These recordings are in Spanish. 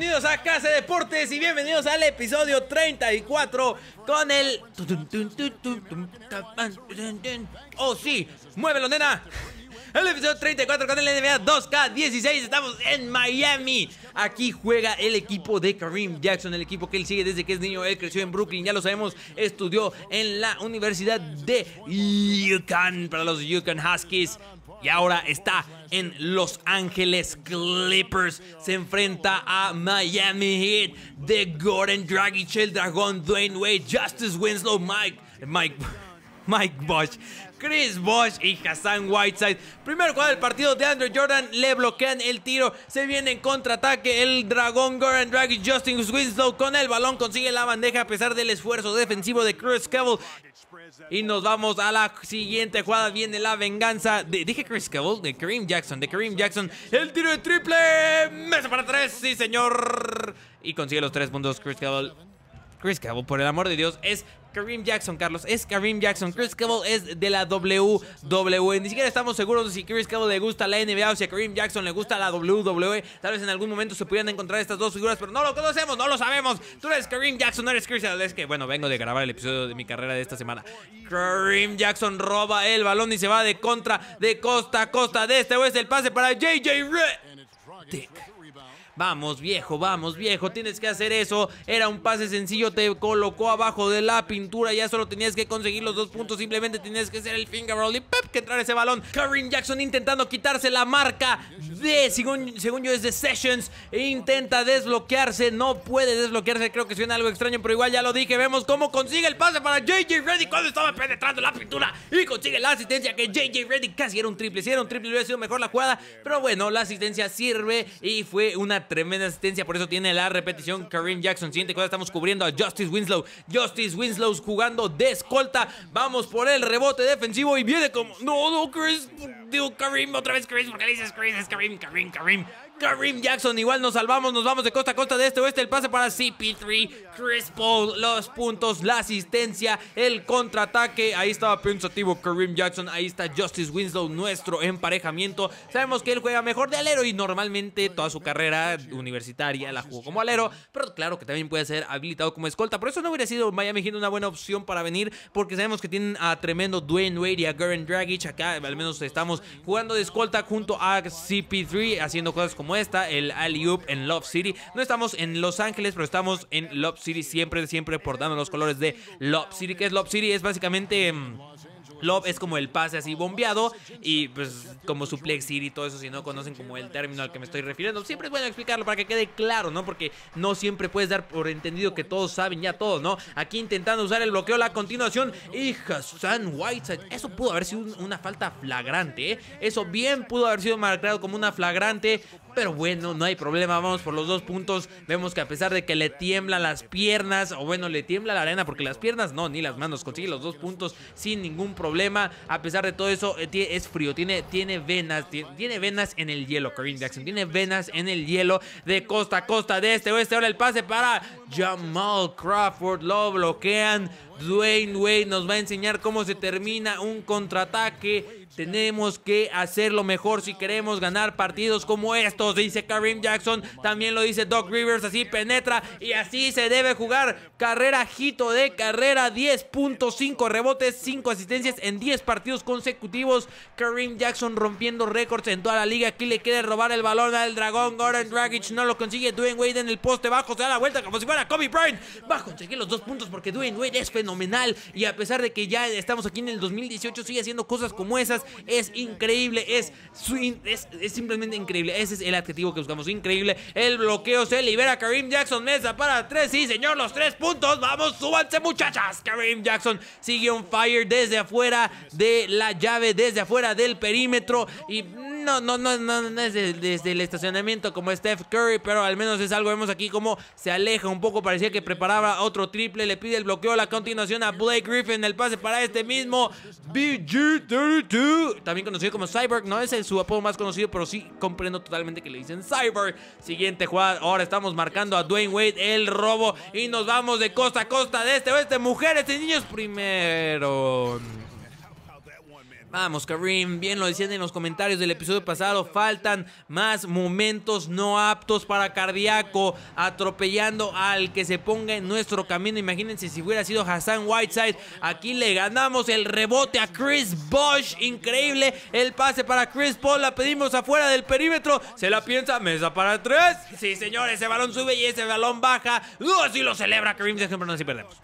Bienvenidos a Casa de Deportes y bienvenidos al episodio 34 con el... Oh sí, muévelo nena. El episodio 34 con el NBA 2K16 Estamos en Miami. Aquí juega el equipo de Kareem Jackson El equipo que él sigue desde que es niño. Él creció en Brooklyn, ya lo sabemos. Estudió en la Universidad de UConn Para los UConn Huskies y ahora está en Los Ángeles Clippers. Se enfrenta a Miami Heat de Gordon Dragic, el dragón, Dwayne Wade, Justice Winslow, Mike, Mike, Mike Bosch. Chris Bosch y Hassan Whiteside. Primero juega del partido de Andrew Jordan, le bloquean el tiro, se viene en contraataque el dragón Gordon Dragic, Justin Winslow con el balón consigue la bandeja a pesar del esfuerzo defensivo de Chris Cavill. Y nos vamos a la siguiente jugada. Viene la venganza de. Dije Chris Cavill, de Kareem Jackson. De Kareem Jackson. El tiro de triple. Mesa para tres. Sí, señor. Y consigue los tres puntos. Chris Cavill. Chris Cavill, por el amor de Dios, es Kareem Jackson, Carlos. Es Kareem Jackson. Chris Cavill es de la WWE. Ni siquiera estamos seguros si Chris Cavill le gusta la NBA o si a Kareem Jackson le gusta la WWE. Tal vez en algún momento se pudieran encontrar estas dos figuras, pero no lo conocemos, no lo sabemos. Tú eres Kareem Jackson, no eres Chris Cavill. Es que, bueno, vengo de grabar el episodio de mi carrera de esta semana. Kareem Jackson roba el balón y se va de contra, de costa a costa, de este oeste. El pase para JJ Redick. Vamos, viejo, vamos, viejo, tienes que hacer eso. Era un pase sencillo, te colocó abajo de la pintura. Ya solo tenías que conseguir los dos puntos. Simplemente tenías que hacer el finger roll y pep, que entrar ese balón. Kareem Jackson intentando quitarse la marca de, según, según yo, es de Sessions. Intenta desbloquearse, no puede desbloquearse. Creo que suena algo extraño, pero igual ya lo dije. Vemos cómo consigue el pase para JJ Reddy cuando estaba penetrando la pintura. Y consigue la asistencia que JJ Reddy casi era un triple. Si era un triple, hubiera sido mejor la jugada. Pero bueno, la asistencia sirve y fue una tremenda asistencia, por eso tiene la repetición Kareem Jackson. Siguiente cosa, estamos cubriendo a Justice Winslow. Justice Winslow jugando de escolta. Vamos por el rebote defensivo y viene como... No, no, Chris. Digo, Kareem, otra vez Chris, porque dices Chris, es Kareem, Kareem, Kareem. Kareem Jackson, igual nos salvamos, nos vamos de costa a costa de este oeste, el pase para CP3, Chris Paul, los puntos, la asistencia, el contraataque, ahí estaba pensativo Kareem Jackson, ahí está Justice Winslow, nuestro emparejamiento, sabemos que él juega mejor de alero y normalmente toda su carrera universitaria la jugó como alero, pero claro que también puede ser habilitado como escolta, por eso no hubiera sido Miami Heat una buena opción para venir, porque sabemos que tienen a tremendo Dwayne Wade y a Garen Dragic, acá al menos estamos jugando de escolta junto a CP3, haciendo cosas como esta, el alley oop en Love City. No estamos en Los Ángeles, pero estamos en Love City siempre, siempre portando los colores de Love City. ¿Qué es Love City? Es básicamente... Mm, Love es como el pase así bombeado y pues como suplex City y todo eso, si no conocen como el término al que me estoy refiriendo, siempre es bueno explicarlo para que quede claro, ¿no? Porque no siempre puedes dar por entendido que todos saben ya todo, ¿no? Aquí intentando usar el bloqueo, la continuación y Hassan Whiteside, eso pudo haber sido una falta flagrante, ¿eh? Eso bien pudo haber sido marcado como una flagrante, pero bueno, no hay problema, vamos por los dos puntos. Vemos que a pesar de que le tiemblan las piernas, o bueno, le tiembla la arena, porque las piernas no, ni las manos, consigue los dos puntos sin ningún problema. A pesar de todo eso, eh, es frío, tiene, tiene venas, tiene, venas en el hielo, Kareem Jackson. Tiene venas en el hielo de costa a costa, de este oeste. Ahora el pase para Jamal Crawford, lo bloquean. Dwayne Wade nos va a enseñar cómo se termina un contraataque tenemos que hacerlo mejor si queremos ganar partidos como estos, dice Kareem Jackson. También lo dice Doc Rivers, así penetra y así se debe jugar. Carrera hito de carrera, 10.5 rebotes, 5 asistencias en 10 partidos consecutivos. Kareem Jackson rompiendo récords en toda la liga. Aquí le quiere robar el balón al dragón. Gordon Dragic no lo consigue. Dwayne Wade en el poste bajo, se da la vuelta como si fuera Kobe Bryant. Va a conseguir los dos puntos porque Dwayne Wade es fenomenal. Y a pesar de que ya estamos aquí en el 2018, sigue haciendo cosas como esas es increíble, es, es, simplemente increíble. Ese es el adjetivo que buscamos, increíble. El bloqueo se libera Kareem Jackson, mesa para tres, sí señor, los tres puntos. Vamos, súbanse muchachas. Kareem Jackson sigue on fire desde afuera de la llave, desde afuera del perímetro y no, no, no, no, es desde el estacionamiento como Steph Curry, pero al menos es algo. Vemos aquí como se aleja un poco. Parecía que preparaba otro triple. Le pide el bloqueo a la continuación a Blake Griffin. El pase para este mismo BG32. También conocido como Cyborg. No es el su apodo más conocido, pero sí comprendo totalmente que le dicen Cyborg. Siguiente jugada. Ahora estamos marcando a Dwayne Wade el robo. Y nos vamos de costa a costa, de este oeste. Mujeres y niños primero. Vamos, Karim, bien lo decían en los comentarios del episodio pasado, faltan más momentos no aptos para cardíaco, atropellando al que se ponga en nuestro camino. Imagínense si hubiera sido Hassan Whiteside, aquí le ganamos el rebote a Chris Bosch, increíble, el pase para Chris Paul, la pedimos afuera del perímetro, se la piensa, mesa para tres, sí señor, ese balón sube y ese balón baja, ¡Oh, así lo celebra Karim, ejemplo, no así perdemos.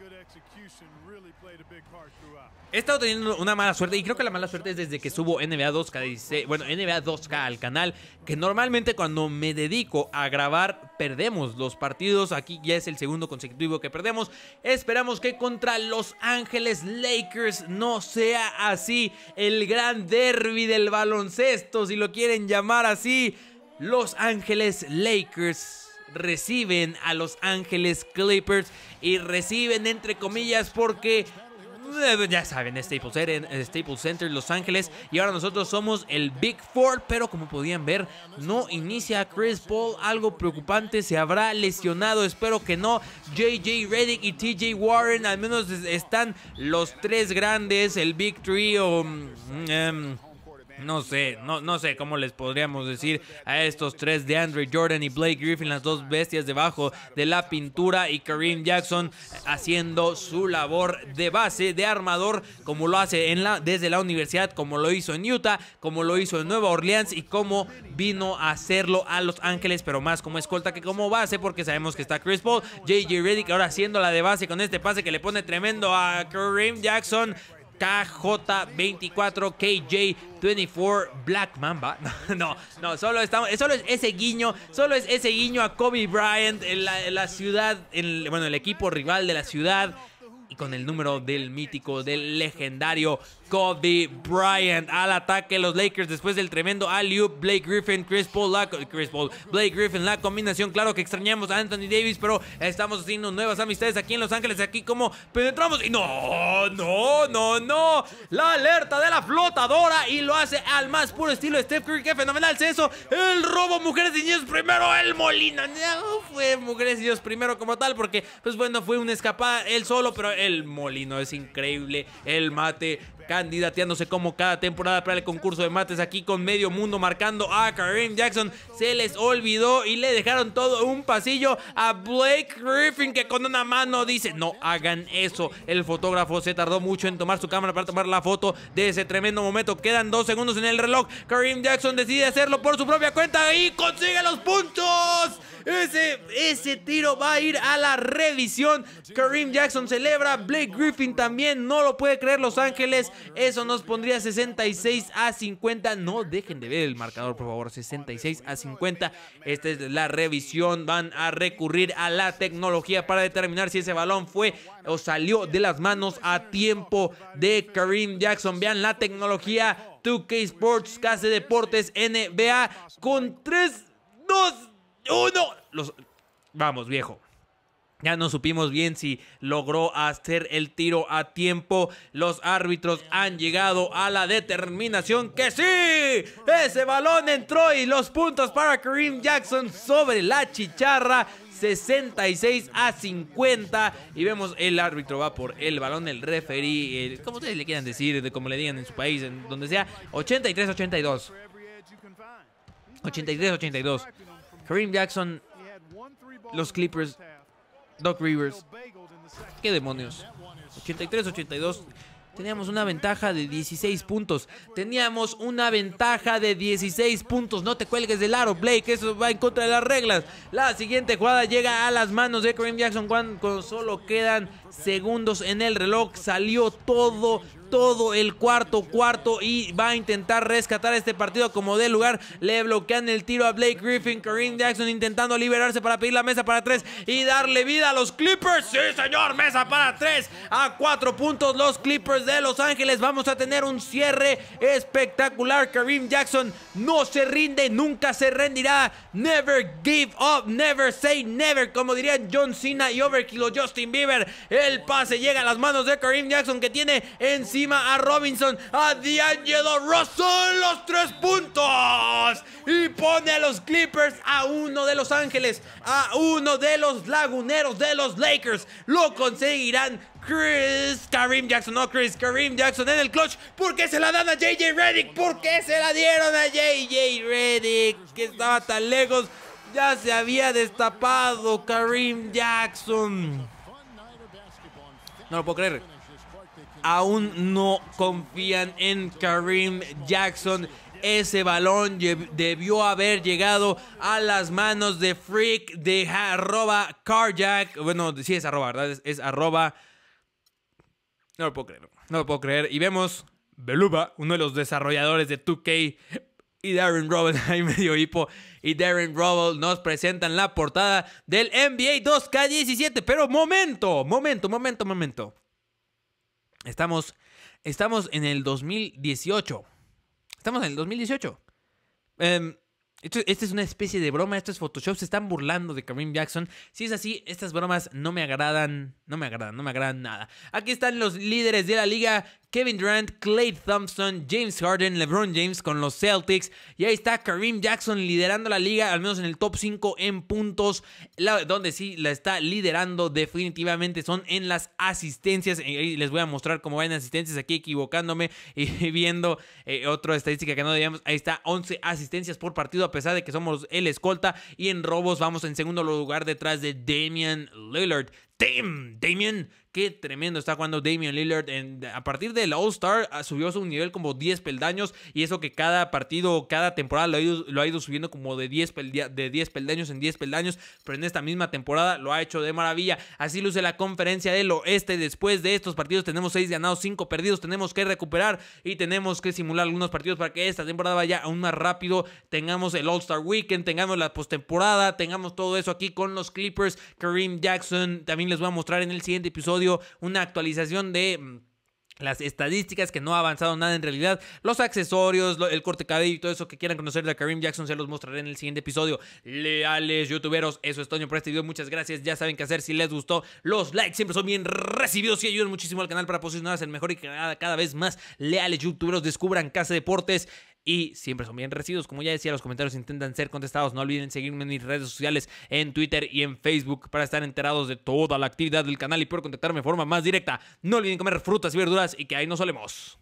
He estado teniendo una mala suerte y creo que la mala suerte es desde que subo NBA 2K, bueno, NBA 2K al canal, que normalmente cuando me dedico a grabar perdemos los partidos, aquí ya es el segundo consecutivo que perdemos, esperamos que contra Los Ángeles Lakers no sea así, el gran derby del baloncesto, si lo quieren llamar así, Los Ángeles Lakers reciben a Los Ángeles Clippers y reciben entre comillas porque ya saben, Staples Center, Staples Center, Los Ángeles. Y ahora nosotros somos el Big Four. Pero como podían ver, no inicia Chris Paul. Algo preocupante. Se habrá lesionado. Espero que no. JJ Reddick y TJ Warren. Al menos están los tres grandes. El Big Three o... Mm, em, no sé, no, no sé cómo les podríamos decir a estos tres de Andre Jordan y Blake Griffin, las dos bestias debajo de la pintura y Kareem Jackson haciendo su labor de base, de armador, como lo hace desde la universidad, como lo hizo en Utah, como lo hizo en Nueva Orleans y como vino a hacerlo a Los Ángeles, pero más como escolta que como base, porque sabemos que está Chris Paul, JJ Reddick ahora haciendo la de base con este pase que le pone tremendo a Kareem Jackson. KJ24, KJ24, Black Mamba. No, no, solo, estamos, solo es ese guiño, solo es ese guiño a Kobe Bryant en la, ciudad, en, bueno, el equipo rival de la ciudad y con el número del mítico, del legendario Kobe Bryant al ataque los Lakers después del tremendo alley Blake Griffin, Chris Paul, la, Chris Paul, Blake Griffin, la combinación. Claro que extrañamos a Anthony Davis, pero estamos haciendo nuevas amistades aquí en Los Ángeles. Aquí como penetramos y no, no, no, no. La alerta de la flotadora y lo hace al más puro estilo Steph Curry. Qué fenomenal es eso. El robo mujeres y niños primero, el Molina. No fue mujeres y niños primero como tal porque pues bueno fue una escapada él solo, pero el Molino es increíble. El mate candidateándose como cada temporada para el concurso de mates aquí con medio mundo marcando a Kareem Jackson. Se les olvidó y le dejaron todo un pasillo a Blake Griffin que con una mano dice no hagan eso. El fotógrafo se tardó mucho en tomar su cámara para tomar la foto de ese tremendo momento. Quedan dos segundos en el reloj. Kareem Jackson decide hacerlo por su propia cuenta y consigue los puntos. Ese, tiro va a ir a la revisión. Kareem Jackson celebra. Blake Griffin también. No lo puede creer Los Ángeles. Eso nos pondría 66 a 50. No dejen de ver el marcador, por favor. 66 a 50. Esta es la revisión. Van a recurrir a la tecnología para determinar si ese balón fue o salió de las manos a tiempo de Kareem Jackson. Vean la tecnología 2K Sports, Case Deportes, NBA con 3, 2, uno. Los... Vamos, viejo. Ya no supimos bien si logró hacer el tiro a tiempo. Los árbitros han llegado a la determinación que sí. Ese balón entró y los puntos para Kareem Jackson sobre la chicharra. 66 a 50 y vemos el árbitro va por el balón, el referee, como ustedes le quieran decir, de como le digan en su país, en donde sea, 83-82. 83-82. Kareem Jackson, los Clippers, Doc Rivers. ¿Qué demonios? 83-82. Teníamos una ventaja de 16 puntos. Teníamos una ventaja de 16 puntos. No te cuelgues del aro, Blake. Eso va en contra de las reglas. La siguiente jugada llega a las manos de Kareem Jackson cuando solo quedan segundos en el reloj. Salió todo todo el cuarto cuarto y va a intentar rescatar este partido como de lugar. Le bloquean el tiro a Blake Griffin, Kareem Jackson intentando liberarse para pedir la mesa para tres y darle vida a los Clippers. Sí, señor, mesa para tres a cuatro puntos los Clippers de Los Ángeles. Vamos a tener un cierre espectacular. Kareem Jackson no se rinde, nunca se rendirá. Never give up, never say never, como dirían John Cena y Overkill o Justin Bieber. El pase llega a las manos de Kareem Jackson que tiene en a Robinson, a D'Angelo Russell, los tres puntos. Pone a los Clippers a uno de Los Ángeles, a uno de los laguneros de los Lakers. Lo conseguirán Chris, Karim Jackson, no Chris, Karim Jackson en el clutch. ¿Por qué se la dan a JJ Reddick? ¿Por qué se la dieron a JJ Reddick? Que estaba tan lejos. Ya se había destapado Karim Jackson. No lo puedo creer. Aún no confían en Karim Jackson. Ese balón debió haber llegado a las manos de Freak de arroba Carjack. Bueno, sí es arroba, ¿verdad? Es, arroba. No lo puedo creer. No lo puedo creer. Y vemos Beluba, uno de los desarrolladores de 2K. Y Darren Rubble, ahí medio hipo. Y Darren Rubble nos presentan la portada del NBA 2K17. Pero momento, momento, momento, momento. Estamos, estamos en el 2018. Estamos en el 2018. Eh, esto, esta es una especie de broma, esto es Photoshop, se están burlando de Kareem Jackson. Si es así, estas bromas no me agradan, no me agradan, no me agradan nada. Aquí están los líderes de la liga Kevin Durant, Clay Thompson, James Harden, LeBron James con los Celtics. Y ahí está Kareem Jackson liderando la liga, al menos en el top 5 en puntos. donde sí la está liderando definitivamente son en las asistencias. Y les voy a mostrar cómo van asistencias aquí equivocándome y viendo eh, otra estadística que no debíamos. Ahí está 11 asistencias por partido a pesar de que somos el escolta. Y en robos vamos en segundo lugar detrás de Damian Lillard. Damn, Damian Qué tremendo está jugando Damian Lillard. a partir del All-Star ah, subió su nivel como 10 peldaños. Y eso que cada partido, cada temporada lo ha ido, subiendo como de 10, de 10 peldaños en 10 peldaños. Pero en esta misma temporada lo ha hecho de maravilla. Así luce la conferencia del oeste. Después de estos partidos tenemos 6 ganados, 5 perdidos. Tenemos que recuperar y tenemos que simular algunos partidos para que esta temporada vaya aún más rápido. Tengamos el All-Star Weekend, tengamos la postemporada, tengamos todo eso aquí con los Clippers. Kareem Jackson. También les voy a mostrar en el siguiente episodio una actualización de mm, las estadísticas que no ha avanzado nada en realidad, los accesorios, el corte cabello y todo eso que quieran conocer de Karim Jackson se los mostraré en el siguiente episodio. Leales youtuberos, eso es todo por este video. Muchas gracias. Ya saben qué hacer si les gustó. Los likes siempre son bien recibidos y ayudan muchísimo al canal para posicionarse el mejor y cada, cada vez más leales youtuberos descubran Casa Deportes y siempre son bien recibidos. Como ya decía, los comentarios intentan ser contestados. No olviden seguirme en mis redes sociales, en Twitter y en Facebook para estar enterados de toda la actividad del canal y poder contactarme de forma más directa. No olviden comer frutas y verduras y que ahí nos solemos.